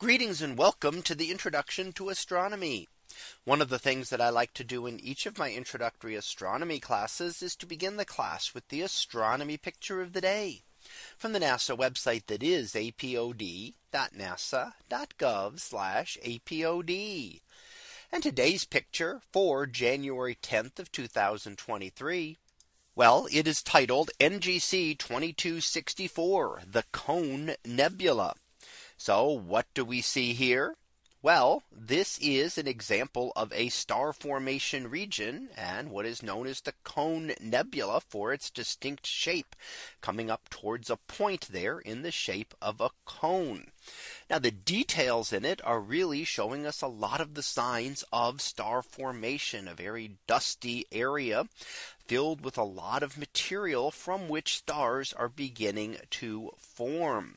Greetings and welcome to the introduction to astronomy. One of the things that I like to do in each of my introductory astronomy classes is to begin the class with the astronomy picture of the day from the NASA website that is apod.nasa.gov apod. And today's picture for January 10th of 2023. Well, it is titled NGC 2264, the Cone Nebula. So what do we see here? Well, this is an example of a star formation region and what is known as the Cone Nebula for its distinct shape coming up towards a point there in the shape of a cone. Now the details in it are really showing us a lot of the signs of star formation, a very dusty area filled with a lot of material from which stars are beginning to form.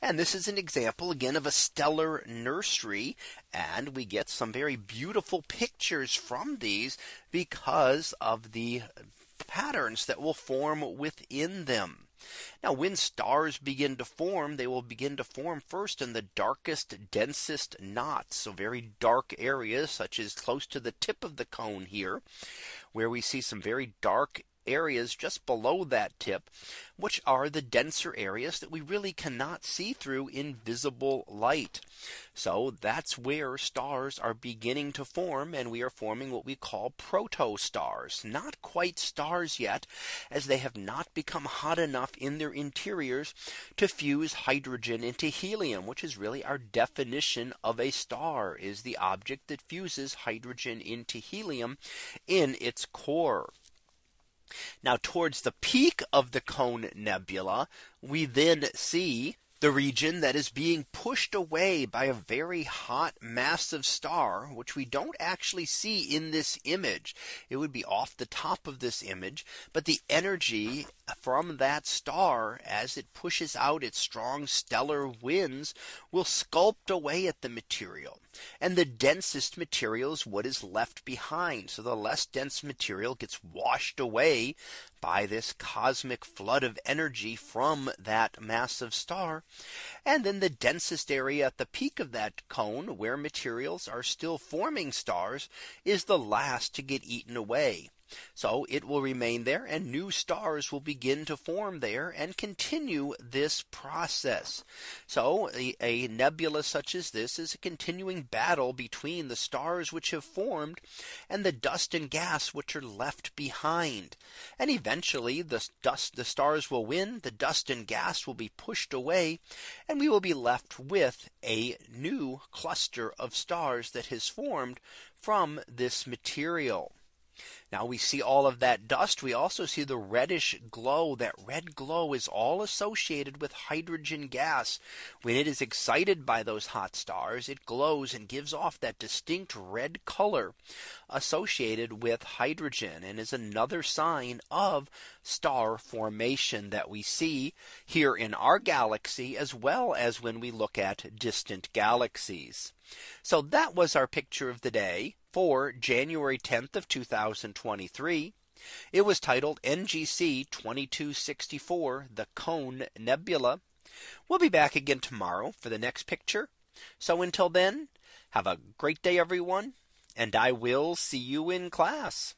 And this is an example again of a stellar nursery. And we get some very beautiful pictures from these because of the patterns that will form within them. Now when stars begin to form, they will begin to form first in the darkest, densest knots. So very dark areas such as close to the tip of the cone here, where we see some very dark areas just below that tip, which are the denser areas that we really cannot see through in visible light. So that's where stars are beginning to form and we are forming what we call protostars, not quite stars yet, as they have not become hot enough in their interiors to fuse hydrogen into helium, which is really our definition of a star is the object that fuses hydrogen into helium in its core. Now towards the peak of the cone nebula, we then see the region that is being pushed away by a very hot massive star, which we don't actually see in this image. It would be off the top of this image, but the energy from that star as it pushes out its strong stellar winds will sculpt away at the material. And the densest material is what is left behind. So the less dense material gets washed away by this cosmic flood of energy from that massive star. And then the densest area at the peak of that cone where materials are still forming stars is the last to get eaten away. So it will remain there and new stars will begin to form there and continue this process. So a, a, nebula such as this is a continuing battle between the stars which have formed and the dust and gas which are left behind. And eventually the dust the stars will win the dust and gas will be pushed away and we will be left with a new cluster of stars that has formed from this material. Now we see all of that dust. We also see the reddish glow. That red glow is all associated with hydrogen gas. When it is excited by those hot stars, it glows and gives off that distinct red color associated with hydrogen and is another sign of star formation that we see here in our galaxy as well as when we look at distant galaxies. So that was our picture of the day for January 10th of 2023. It was titled NGC 2264 the Cone Nebula. We'll be back again tomorrow for the next picture. So until then, have a great day everyone, and I will see you in class.